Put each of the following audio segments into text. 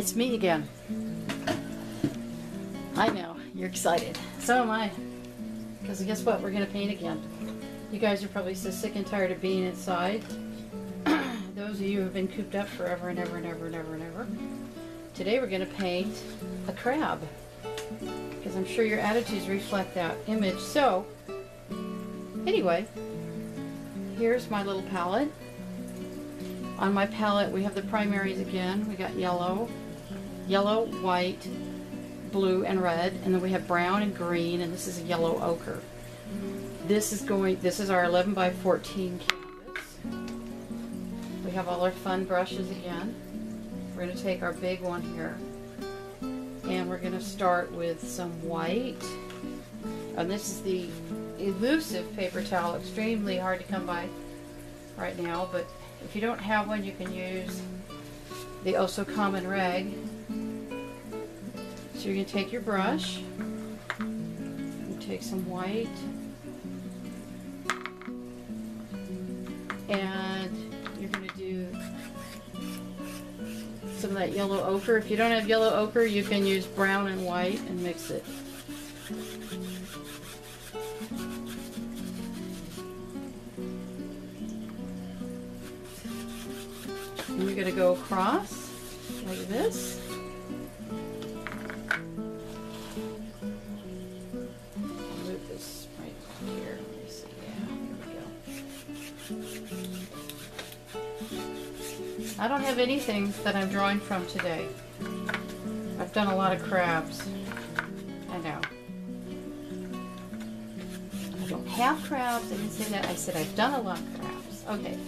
It's me again. I know, you're excited. So am I. Because guess what? We're going to paint again. You guys are probably so sick and tired of being inside. Those of you who have been cooped up forever and ever and ever and ever and ever. Today we're going to paint a crab. Because I'm sure your attitudes reflect that image. So, anyway, here's my little palette. On my palette we have the primaries again. We got yellow, yellow, white, blue, and red. And then we have brown and green, and this is a yellow ochre. This is going, this is our 11 by 14 canvas. We have all our fun brushes again. We're going to take our big one here, and we're going to start with some white. And this is the elusive paper towel, extremely hard to come by right now, but if you don't have one, you can use the oh so common rag. So you're going to take your brush, and take some white, and you're going to do some of that yellow ochre. If you don't have yellow ochre, you can use brown and white and mix it. That I'm drawing from today. I've done a lot of crabs. I know. I don't have crabs. I didn't say that. I said I've done a lot of crabs. Okay.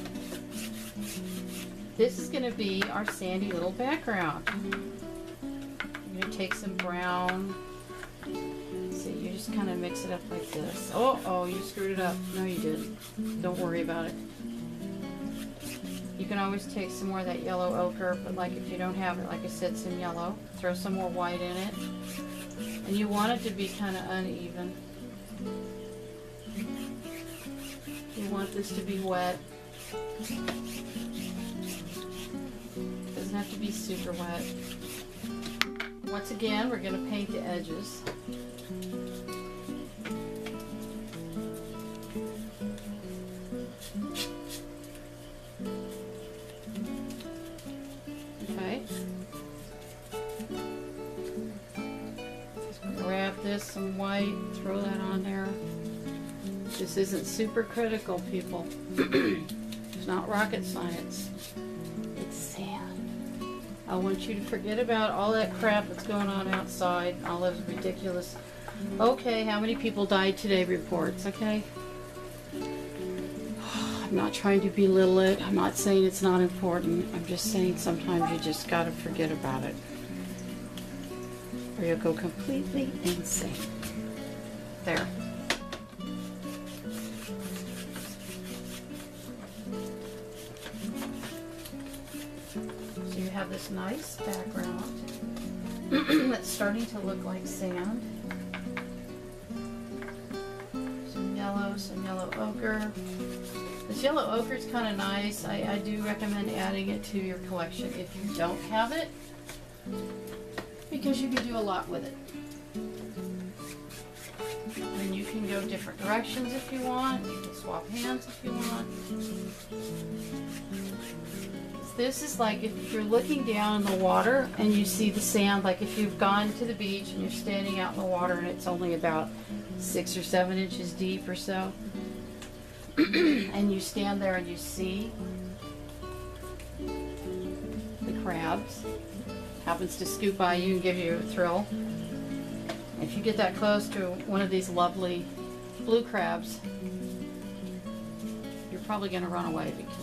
This is going to be our sandy little background. I'm going to take some brown. See, you just kind of mix it up like this. Oh, oh, you screwed it up. No, you didn't. Don't worry about it. You can always take some more of that yellow ochre, but like if you don't have it, like I said, some yellow. Throw some more white in it. And you want it to be kind of uneven. You want this to be wet. Doesn't have to be super wet. Once again, we're going to paint the edges. This isn't super critical, people. it's not rocket science. It's sand. I want you to forget about all that crap that's going on outside, all those ridiculous, okay, how many people died today reports, okay? I'm not trying to belittle it. I'm not saying it's not important. I'm just saying sometimes you just gotta forget about it. Or you'll go completely insane. There. This nice background that's starting to look like sand. Some yellow, some yellow ochre. This yellow ochre is kind of nice. I, I do recommend adding it to your collection if you don't have it because you can do a lot with it. And you can go different directions if you want. You can swap hands if you want. This is like if you're looking down in the water and you see the sand, like if you've gone to the beach and you're standing out in the water and it's only about six or seven inches deep or so, and you stand there and you see the crabs, happens to scoop by you and give you a thrill. If you get that close to one of these lovely blue crabs, you're probably going to run away because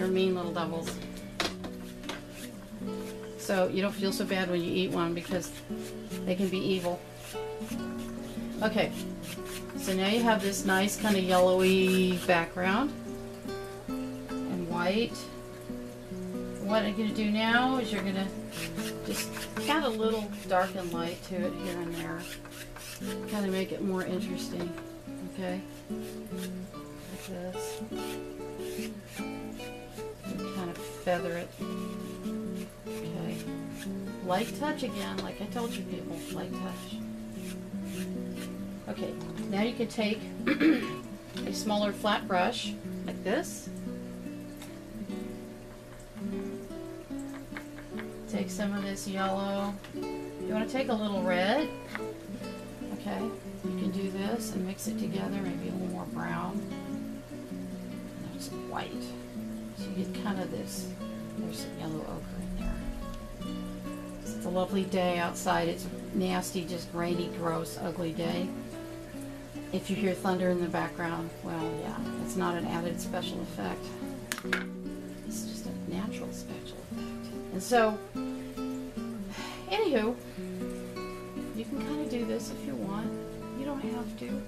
they're mean little devils. So you don't feel so bad when you eat one because they can be evil. Okay, so now you have this nice kind of yellowy background and white. What I'm going to do now is you're going to just add a little dark and light to it here and there. Kind of make it more interesting. Okay? Like this. Feather it. Okay. light touch again, like I told you people, light touch. Okay, now you can take a smaller flat brush like this. Take some of this yellow. You want to take a little red. Okay, you can do this and mix it together, maybe a little more brown. Just white. So you get kind of this. There's some yellow ochre in there. It's a lovely day outside. It's a nasty, just rainy, gross, ugly day. If you hear thunder in the background, well, yeah, it's not an added special effect. It's just a natural special effect. And so, anywho, you can kind of do this if you want. You don't have to.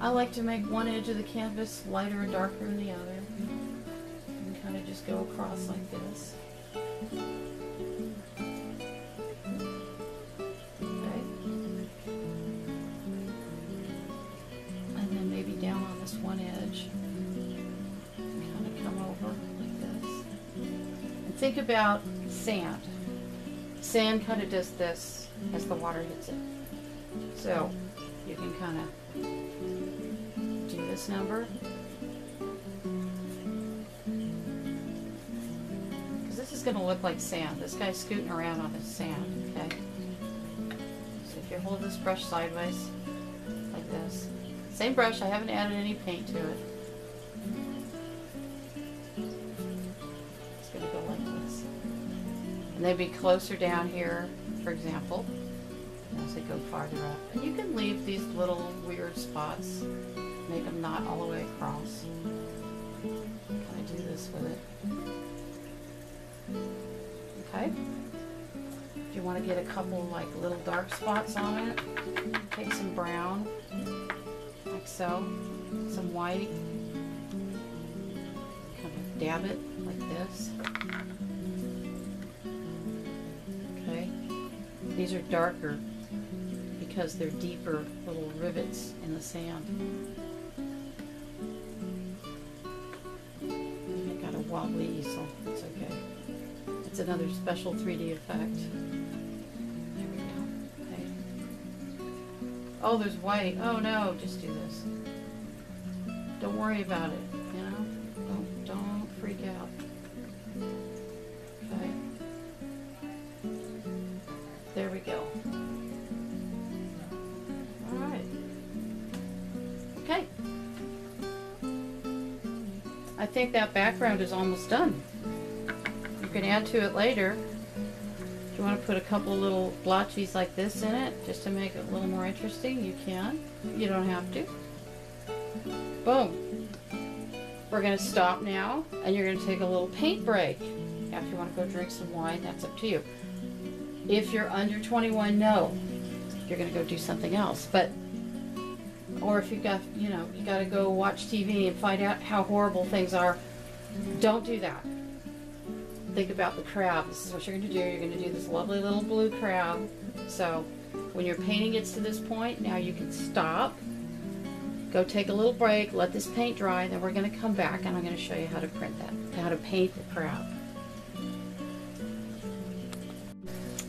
I like to make one edge of the canvas lighter and darker than the other. Just go across like this. Okay. And then maybe down on this one edge. Kind of come over like this. And think about sand. Sand kind of does this as the water hits it. So you can kind of do this number. Going to look like sand. This guy's scooting around on his sand, okay? So if you hold this brush sideways, like this. Same brush, I haven't added any paint to it. It's going to go like this. And they'd be closer down here, for example as they go farther up. And you can leave these little weird spots, make them not all the way across. Kind of do this with it. Okay. If you want to get a couple like little dark spots on it, take some brown, like so, some white, kind of dab it like this. Okay. These are darker because they're deeper little rivets in the sand. It's another special 3D effect. There we go. Okay. Oh, there's white. Oh no, just do this. Don't worry about it, you know? Don't, don't freak out. Okay. There we go. Alright. Okay. I think that background is almost done. Can add to it later. If you want to put a couple little blotches like this in it, just to make it a little more interesting, you can. You don't have to. Boom. We're going to stop now, and you're going to take a little paint break. If you want to go drink some wine, that's up to you. If you're under 21, no. You're going to go do something else. But or if you've got you know you got to go watch TV and find out how horrible things are, don't do that. Think about the crab. This is what you're going to do. You're going to do this lovely little blue crab. So when your painting gets to this point, now you can stop. Go take a little break, let this paint dry, then we're going to come back and I'm going to show you how to print that, how to paint the crab.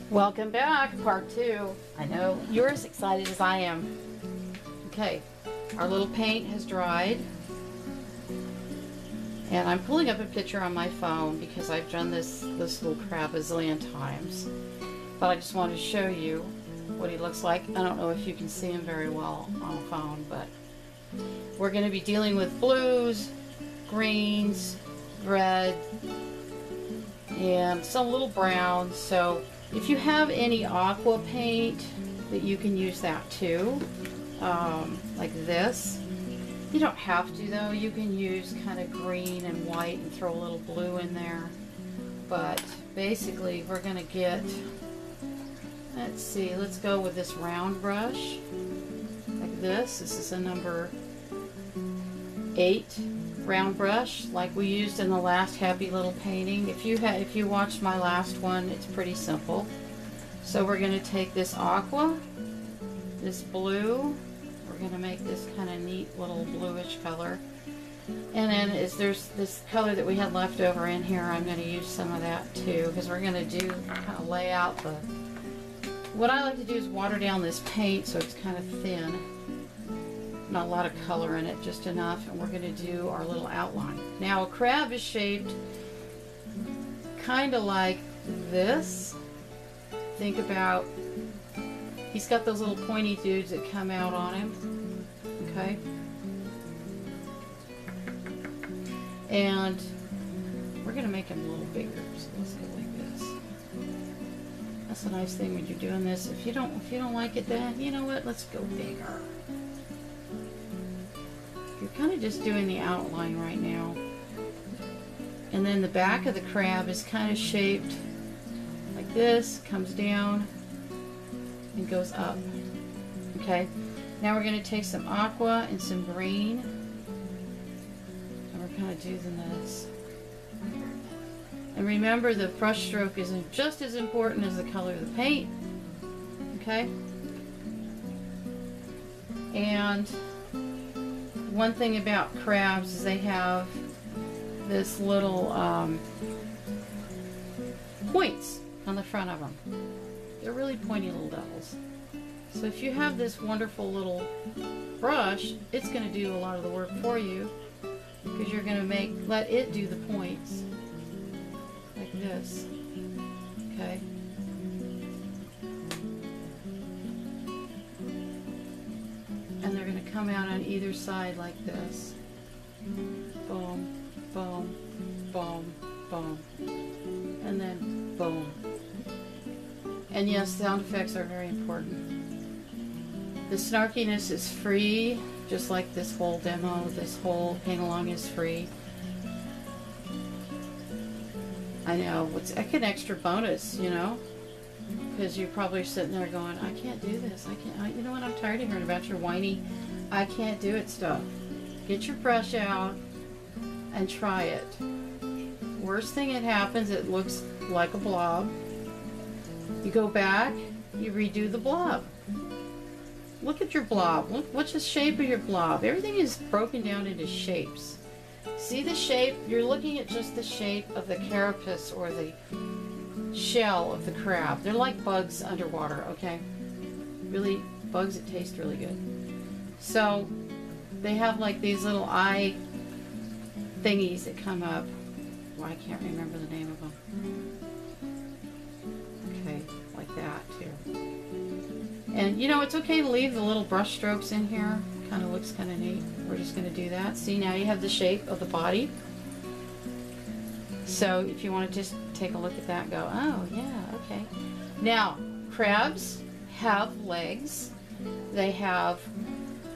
Welcome back, part two. I know you're as excited as I am. Okay, our little paint has dried. And I'm pulling up a picture on my phone because I've done this, this little crab a zillion times. But I just wanted to show you what he looks like. I don't know if you can see him very well on a phone, but we're going to be dealing with blues, greens, red, and some little browns. So if you have any aqua paint, that you can use that too, um, like this. You don't have to though, you can use kind of green and white and throw a little blue in there. But basically we're going to get, let's see, let's go with this round brush, like this. This is a number 8 round brush like we used in the last happy little painting. If you had, if you watched my last one, it's pretty simple. So we're going to take this aqua, this blue, we're going to make this kind of neat little bluish color. And then is there's this color that we had left over in here. I'm going to use some of that too because we're going to do kind of lay out the. What I like to do is water down this paint so it's kind of thin. Not a lot of color in it, just enough. And we're going to do our little outline. Now a crab is shaped kind of like this. Think about, he's got those little pointy dudes that come out on him. Okay. And we're going to make him a little bigger. So let's go like this. That's the nice thing when you're doing this. If you don't if you don't like it then, you know what? Let's go bigger. You're kind of just doing the outline right now. And then the back of the crab is kind of shaped like this, comes down and goes up. Okay, now we're going to take some aqua and some green and we're kind of doing this. And remember the brush stroke is just as important as the color of the paint. Okay? And one thing about crabs is they have this little um, points on the front of them. They're really pointy little devils. So if you have this wonderful little brush, it's going to do a lot of the work for you because you're going to make let it do the points like this. Okay. And they're going to come out on either side like this. Boom, boom, boom, boom. And then boom. And yes, sound effects are very important. The snarkiness is free, just like this whole demo, this whole paint along is free. I know, it's an extra bonus, you know? Because you're probably sitting there going, I can't do this. I can't, I, you know what? I'm tired of hearing about your whiny, I can't do it stuff. Get your brush out and try it. Worst thing that happens, it looks like a blob. You go back, you redo the blob. Look at your blob. Look, what's the shape of your blob? Everything is broken down into shapes. See the shape? You're looking at just the shape of the carapace or the shell of the crab. They're like bugs underwater, okay? Really, bugs that taste really good. So, they have like these little eye thingies that come up. Well, I can't remember the name of them. And you know, it's okay to leave the little brush strokes in here. Kind of looks kind of neat. We're just going to do that. See, now you have the shape of the body. So if you want to just take a look at that go, oh, yeah, okay. Now, crabs have legs. They have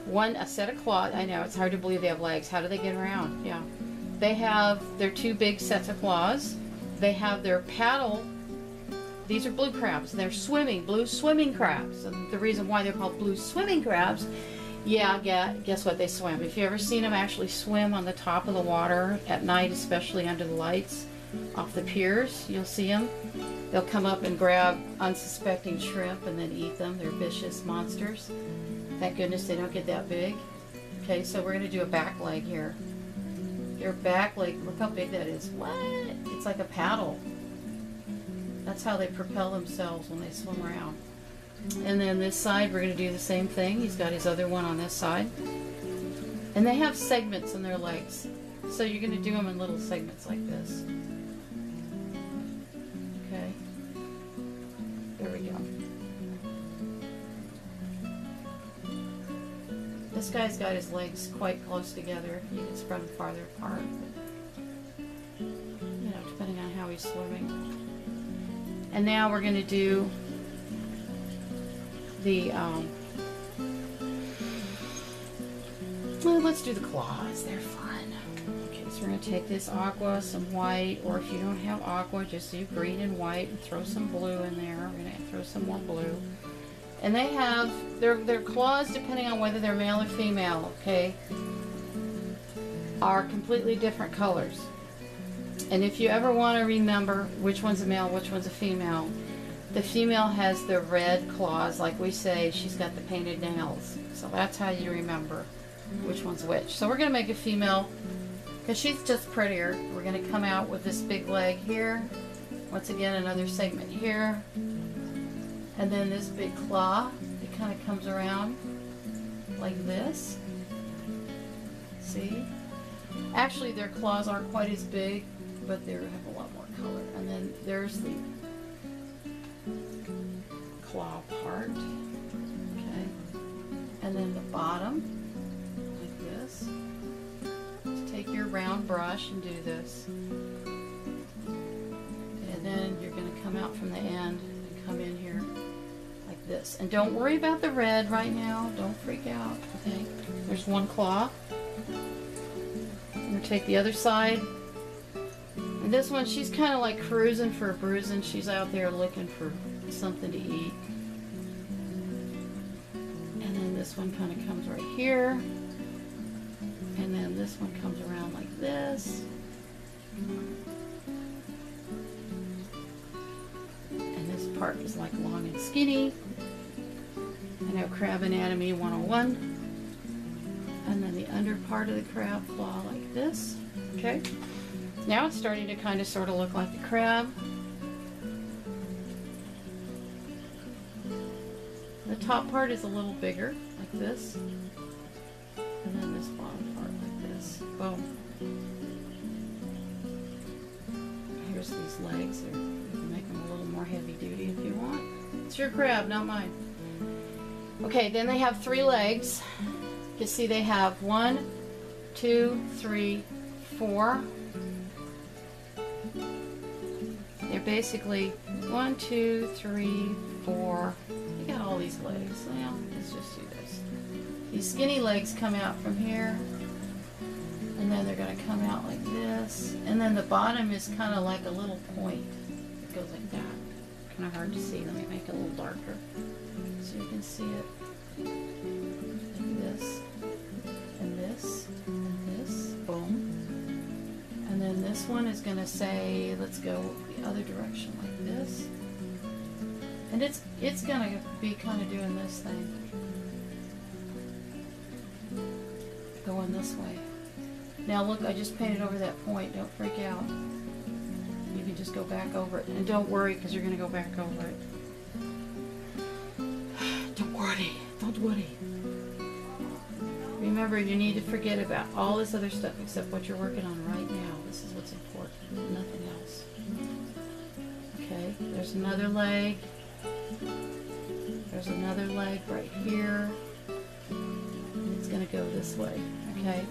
one, a set of claws. I know, it's hard to believe they have legs. How do they get around? Yeah. They have their two big sets of claws. They have their paddle. These are blue crabs. And they're swimming, blue swimming crabs. And the reason why they're called blue swimming crabs yeah, yeah, guess what? They swim. If you ever seen them actually swim on the top of the water at night, especially under the lights off the piers, you'll see them. They'll come up and grab unsuspecting shrimp and then eat them. They're vicious monsters. Thank goodness they don't get that big. Okay, so we're going to do a back leg here. Your back leg, look how big that is. What? It's like a paddle. That's how they propel themselves when they swim around. And then this side, we're going to do the same thing. He's got his other one on this side. And they have segments in their legs. So you're going to do them in little segments like this. Okay. There we go. This guy's got his legs quite close together. You can spread them farther apart. You know, depending on how he's swimming. And now we're going to do the, um, well, let's do the claws. They're fun. Okay, so we're going to take this aqua, some white, or if you don't have aqua, just do green and white and throw some blue in there. We're going to throw some more blue. And they have their, their claws, depending on whether they're male or female, okay, are completely different colors. And if you ever want to remember which one's a male, which one's a female, the female has the red claws, like we say, she's got the painted nails. So that's how you remember which one's which. So we're going to make a female because she's just prettier. We're gonna come out with this big leg here. Once again, another segment here. And then this big claw, it kind of comes around like this. See? Actually, their claws aren't quite as big, but they have a lot more color. And then there's the claw part. Okay. And then the bottom, like this. Just take your round brush and do this. And then you're going to come out from the end and come in here like this. And don't worry about the red right now. Don't freak out. Okay. There's one claw. I'm to take the other side. This one, she's kind of like cruising for a bruising. She's out there looking for something to eat. And then this one kind of comes right here. And then this one comes around like this. And this part is like long and skinny. I know Crab Anatomy 101. And then the under part of the crab claw like this. Okay. Now it's starting to kind of sort of look like a crab. The top part is a little bigger, like this. And then this bottom part like this. Boom. Here's these legs. They're, you can make them a little more heavy duty if you want. It's your crab, not mine. Okay, then they have three legs. You can see they have one, two, three, four. They're basically one, two, three, four. You got all these legs. Well, let's just do this. These skinny legs come out from here. And then they're going to come out like this. And then the bottom is kind of like a little point. It goes like that. Kind of hard to see. Let me make it a little darker so you can see it. Like this. And this. And this. Boom. And then this one is going to say, let's go the other direction like this. And it's it's going to be kind of doing this thing. Going this way. Now look, I just painted over that point. Don't freak out. You can just go back over it. And don't worry because you're going to go back over it. Don't worry. Don't worry. Remember, you need to forget about all this other stuff except what you're working on right now. This is what's important, nothing else. Okay, there's another leg. There's another leg right here. It's going to go this way, okay?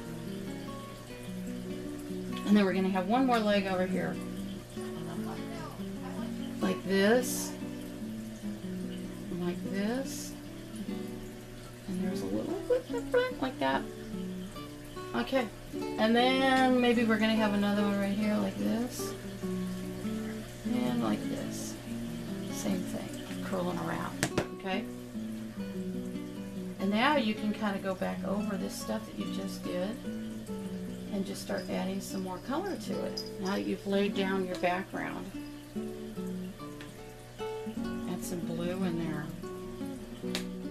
And then we're going to have one more leg over here. Like this. Like this. And there's a little bit different, like that. Okay. And then maybe we're to have another one right here, like this. And like this. Same thing, curling around. Okay? And now you can kind of go back over this stuff that you just did and just start adding some more color to it. Now that you've laid down your background. Add some blue in there.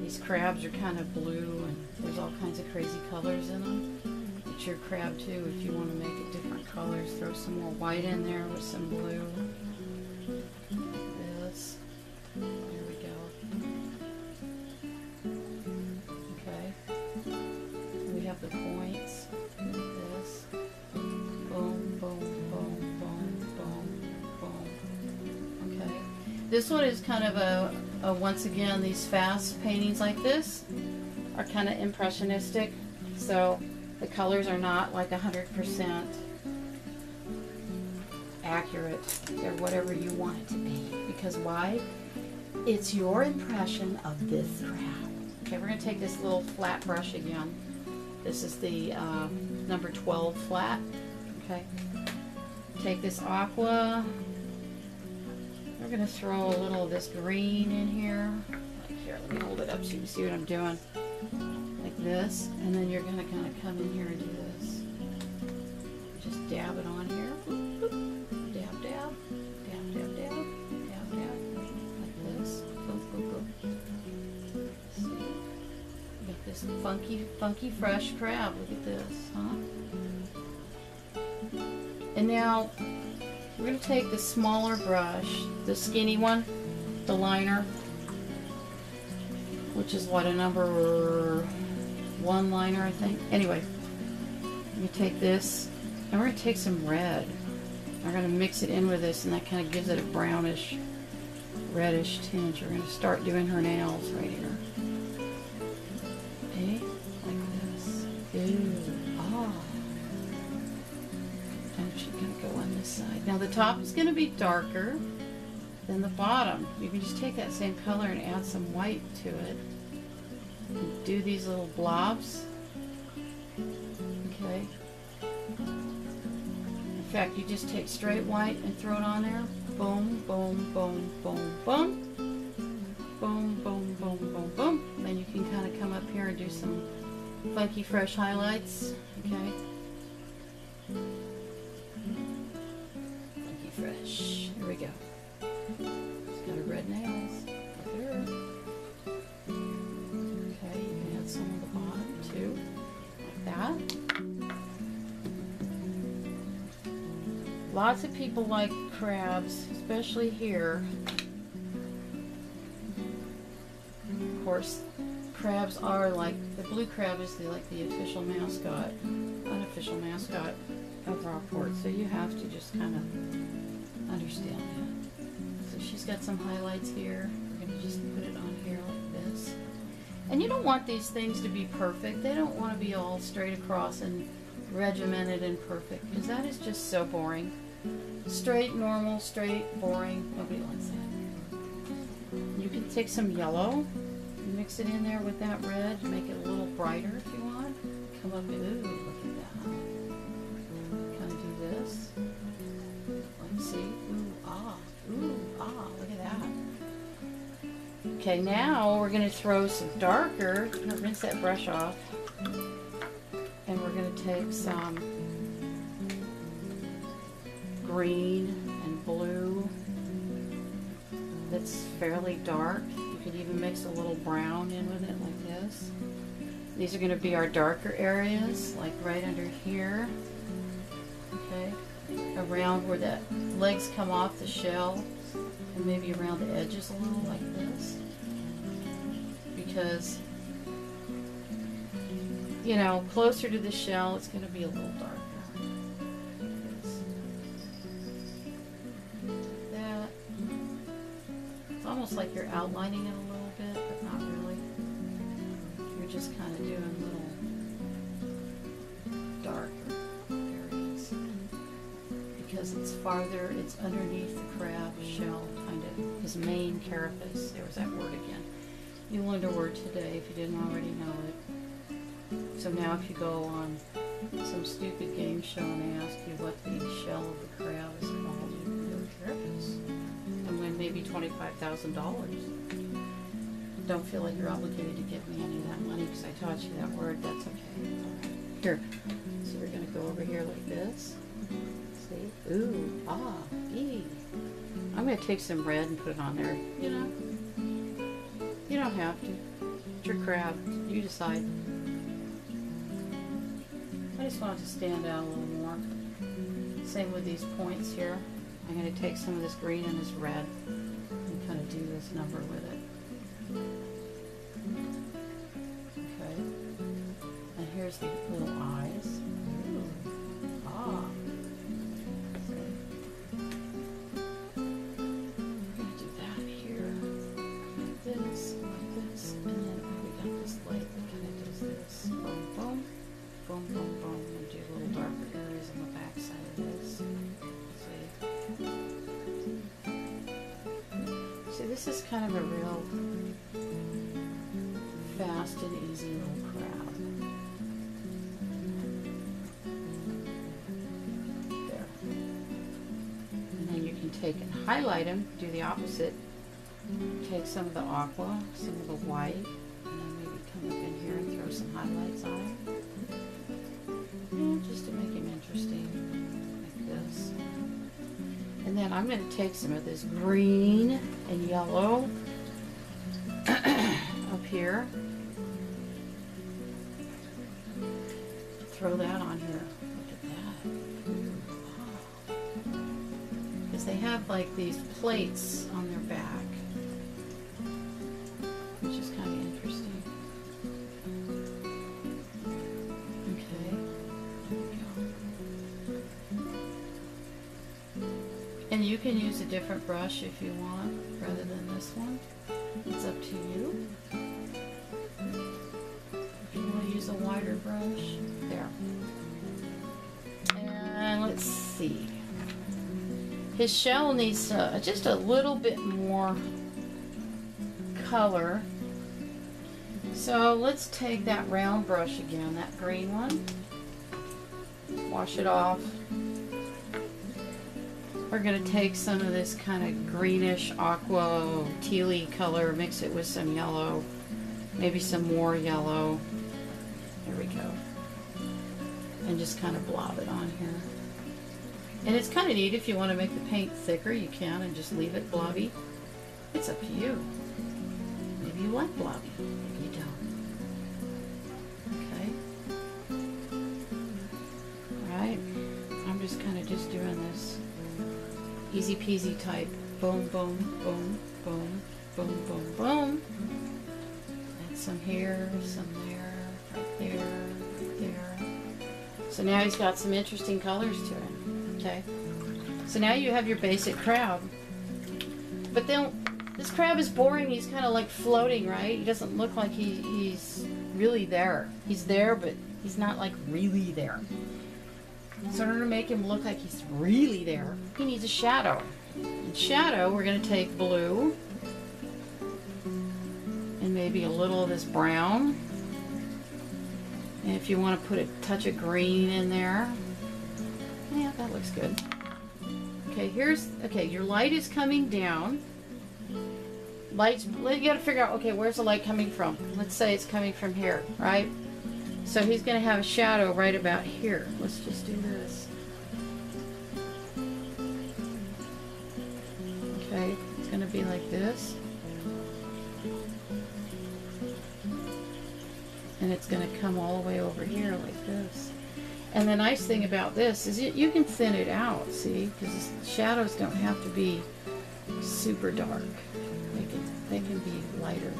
These crabs are kind of blue and there's all kinds of crazy colors in them. It's your crab too if you want to make it different colors. Throw some more white in there with some blue. This. There we go. Okay. We have the points. This. Boom, boom, boom, boom, boom, boom. Okay. This one is kind of a, a once again, these fast paintings like this are kind of impressionistic. So the colors are not like 100% accurate. They're whatever you want it to be. Because why? It's your impression of this crab. Okay, we're going to take this little flat brush again. This is the uh, number 12 flat. Okay. Take this aqua. We're going to throw a little of this green in here. Like here, let me hold it up so you can see what I'm doing. This. And then you're going to kind of come in here and do this. Just dab it on here. Dab, dab. Dab, dab, dab. Dab, dab. Like this. Boop, boop, boop. See? Got this funky, funky fresh crab. Look at this, huh? And now we're going to take the smaller brush, the skinny one, the liner, which is what, a number one liner, I think. Anyway, let me take this, and we're going to take some red. We're going to mix it in with this, and that kind of gives it a brownish, reddish tinge. We're going to start doing her nails right here. Okay, like this. Ooh, ah. And she's going to go on this side. Now the top is going to be darker than the bottom. You can just take that same color and add some white to it. And do these little blobs. Okay. In fact, you just take straight white and throw it on there. Boom, boom, boom, boom, boom. Boom, boom, boom, boom, boom. Then you can kind of come up here and do some funky fresh highlights. Okay. Funky fresh. Here we go. She's got her red nails. Look at on the bottom too. Like that. Lots of people like crabs, especially here. Of course, crabs are like the blue crab is the like the official mascot, unofficial mascot of Rockport. So you have to just kind of understand that. So she's got some highlights here. We're gonna just And you don't want these things to be perfect. They don't want to be all straight across and regimented and perfect because that is just so boring. Straight, normal, straight, boring. Nobody likes that. You can take some yellow, mix it in there with that red, make it a little brighter if you want. Come up, ooh, Now we're going to throw some darker, rinse that brush off, and we're going to take some green and blue that's fairly dark. You could even mix a little brown in with it like this. These are going to be our darker areas, like right under here. Okay, around where the legs come off the shell, and maybe around the edges a little like this. Because, you know, closer to the shell, it's going to be a little darker. That. It's almost like you're outlining it a little bit, but not really. You're just kind of doing little darker areas. Because it's farther, it's underneath the crab shell, kind of, his main carapace. There was that word again. You learned a word today if you didn't already know it. So now if you go on some stupid game show and they ask you what the shell of the crab is called, you can go carapace and win maybe $25,000. Don't feel like you're obligated to give me any of that money because I taught you that word. That's okay. Here. So we're going to go over here like this. See? Ooh, ah, ee. I'm going to take some red and put it on there. You know? You don't have to. It's your crab. You decide. I just want it to stand out a little more. Same with these points here. I'm going to take some of this green and this red and kind of do this number with it. Is kind of a real fast and easy little crab. There. And then you can take and highlight them, do the opposite. Take some of the aqua, some of the white, and then maybe come up in here and throw some highlights on it. Yeah, just to make him interesting, like this. And then I'm going to take some of this green and yellow up here. Throw that on here. Look at that. Ah. they have like these plates brush if you want, rather than this one. It's up to you. If you want to use a wider brush, there. And let's see. His shell needs uh, just a little bit more color. So let's take that round brush again, that green one. Wash it off. We're going to take some of this kind of greenish aqua tealy color, mix it with some yellow, maybe some more yellow. There we go. And just kind of blob it on here. And it's kind of neat if you want to make the paint thicker, you can and just leave it blobby. It's up to you. Maybe you like blobby, easy peasy type. Boom, boom, boom, boom, boom, boom, boom. And some here, some there, right there, right there. So now he's got some interesting colors to him. Okay. So now you have your basic crab. But then this crab is boring. He's kind of like floating, right? He doesn't look like he, he's really there. He's there, but he's not like really there. So in order to make him look like he's really there, he needs a shadow. In shadow, we're going to take blue and maybe a little of this brown. And if you want to put a touch of green in there, yeah, that looks good. Okay, here's, okay, your light is coming down. Lights, you got to figure out, okay, where's the light coming from? Let's say it's coming from here, right? So he's going to have a shadow right about here. Let's just do to be like this. And it's going to come all the way over here like this. And the nice thing about this is you, you can thin it out, see? Because shadows don't have to be super dark. They can, they can be lighter.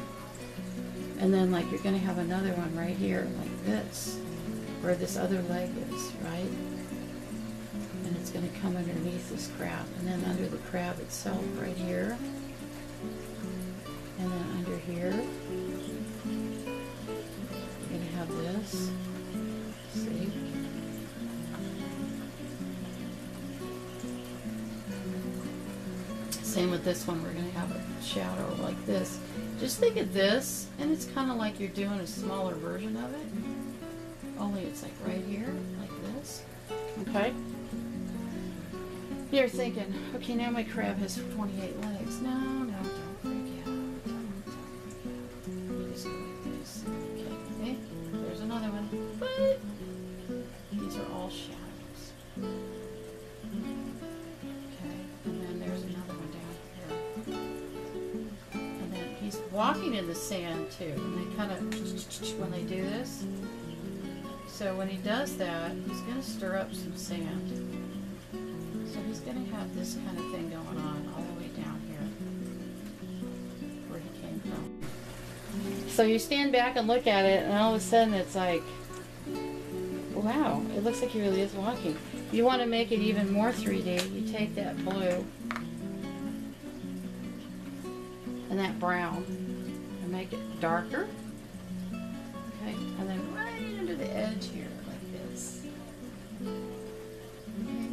And then like you're going to have another one right here like this, where this other leg is, right? It's going to come underneath this crab. And then under the crab itself right here. And then under here, you're going to have this. See? Same with this one, we're going to have a shadow like this. Just think of this, and it's kind of like you're doing a smaller version of it. Only it's like right here, like this. Okay? You're thinking, okay, now my crab has 28 legs. No, no, don't freak out. Don't, don't freak out. You just go like this. Okay, there's another one. But these are all shadows. Okay, and then there's another one down here. And then he's walking in the sand too. And they kind of, when they do this, so when he does that, he's going to stir up some sand. He's going to have this kind of thing going on all the way down here where he came from. So you stand back and look at it, and all of a sudden it's like, wow, it looks like he really is walking. You want to make it even more 3D, you take that blue and that brown and make it darker. Okay, and then right under the edge here,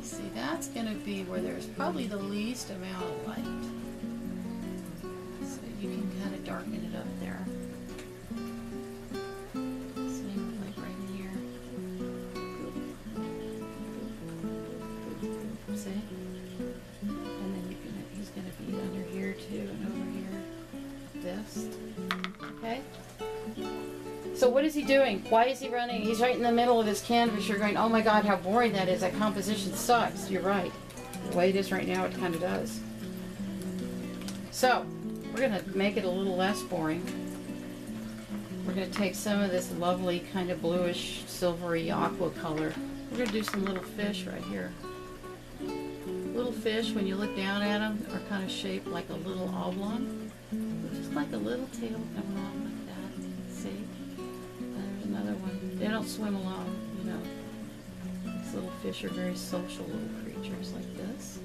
see, that's going to be where there's probably the least amount of light. So you can kind of darken it up there. He doing? Why is he running? He's right in the middle of his canvas. You're going, oh my god, how boring that is. That composition sucks. You're right. The way it is right now, it kind of does. So, we're going to make it a little less boring. We're going to take some of this lovely kind of bluish, silvery aqua color. We're going to do some little fish right here. little fish, when you look down at them, are kind of shaped like a little oblong. Just like a little tail coming on They don't swim alone, you know. These little fish are very social little creatures like this.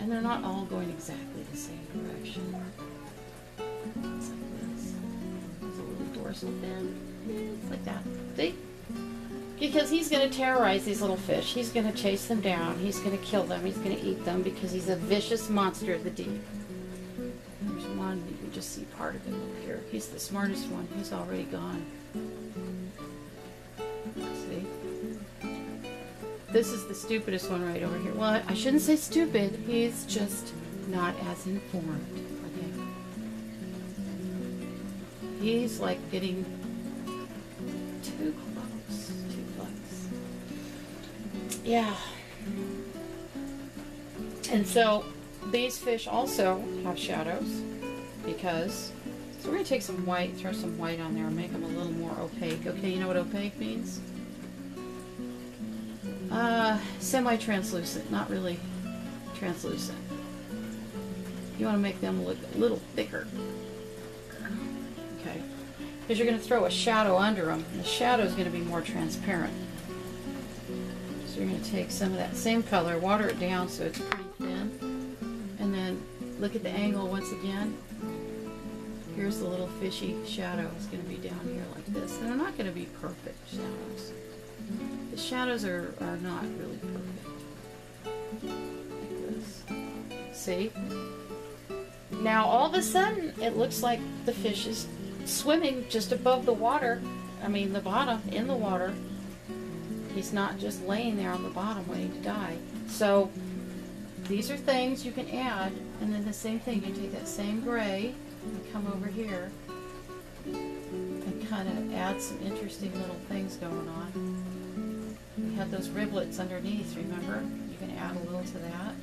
And they're not all going exactly the same direction. It's like this. There's a little dorsal fin. It's like that. See? Because he's going to terrorize these little fish. He's going to chase them down. He's going to kill them. He's going to eat them because he's a vicious monster of the deep. There's one, you can just see part of here. He's the smartest one. He's already gone. See? This is the stupidest one right over here. Well, I shouldn't say stupid. He's just not as informed. Okay? He's like getting too close. Too close. Yeah. And so these fish also have shadows because so we're going to take some white, throw some white on there and make them a little more opaque. Okay, you know what opaque means? Uh, semi-translucent, not really translucent. You want to make them look a little thicker. Okay. Because you're going to throw a shadow under them. And the shadow is going to be more transparent. So you're going to take some of that same color, water it down so it's pretty thin. And then look at the angle once again. Here's the little fishy shadow. It's going to be down here like this. And they're not going to be perfect shadows. The shadows are, are not really perfect. Like this. See? Now all of a sudden it looks like the fish is swimming just above the water. I mean the bottom, in the water. He's not just laying there on the bottom waiting to die. So these are things you can add and then the same thing, you take that same gray come over here and kind of add some interesting little things going on. We had those riblets underneath, remember? You can add a little to that.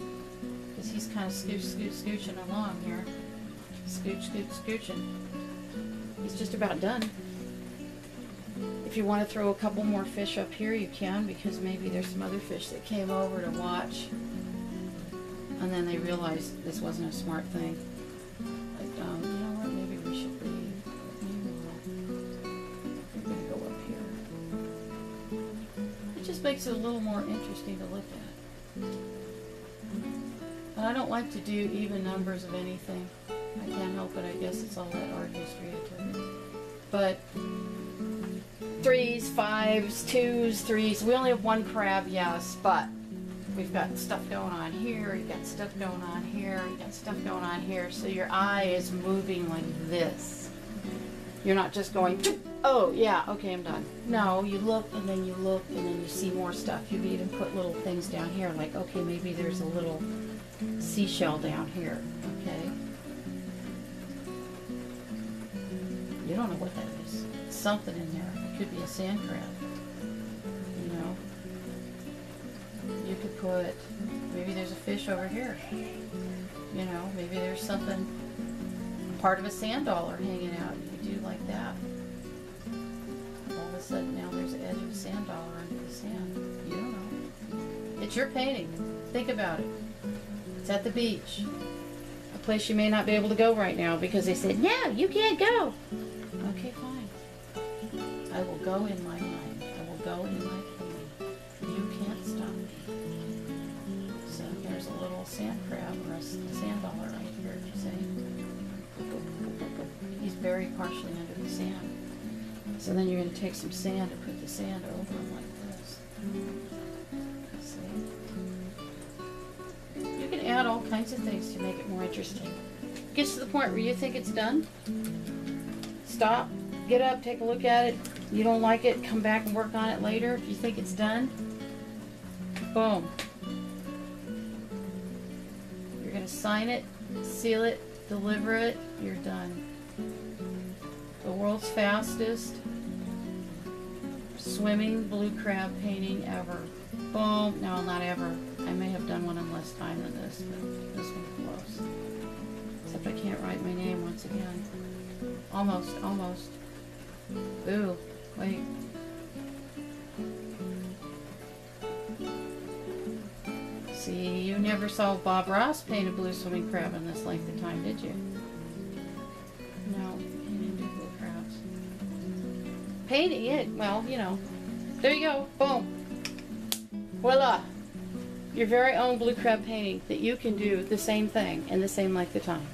Because he's kind of scooch, scooch, scooching along here. Scooch, scooch, scooching. He's just about done. If you want to throw a couple more fish up here, you can, because maybe there's some other fish that came over to watch. And then they realized this wasn't a smart thing. Makes it a little more interesting to look at. And I don't like to do even numbers of anything. I can't help it. I guess it's all that art history I took. But threes, fives, twos, threes. We only have one crab, yes, but we've got stuff going on here. You've got stuff going on here. You've got stuff going on here. So your eye is moving like this. You're not just going, oh yeah, okay, I'm done. No, you look and then you look and then you see more stuff. You've even put little things down here, like okay, maybe there's a little seashell down here. Okay. You don't know what that is. Something in there. It could be a sand crab. You know. You could put maybe there's a fish over here. You know, maybe there's something part of a sand dollar hanging out. Do like that. All of a sudden now there's an edge of sand dollar under the sand. You don't know. It's your painting. Think about it. It's at the beach. A place you may not be able to go right now because they said, no, you can't go. Okay, fine. I will go in my mind. I will go in my painting. You can't stop me. So there's a little sand crab or a sand dollar right here, see? He's buried partially under the sand. So then you're going to take some sand and put the sand over him like this. See? You can add all kinds of things to make it more interesting. Gets to the point where you think it's done. Stop, get up, take a look at it. You don't like it, come back and work on it later. If you think it's done, boom. You're gonna sign it, seal it, deliver it, you're done. The world's fastest swimming blue crab painting ever. Boom. No, not ever. I may have done one in less time than this, but this one's close. Except I can't write my name once again. Almost, almost. Ooh, wait. See, you never saw Bob Ross paint a blue swimming crab in this length of time, did you? Painting it, well, you know. There you go. Boom. Voila. Your very own blue crab painting that you can do the same thing in the same length of time.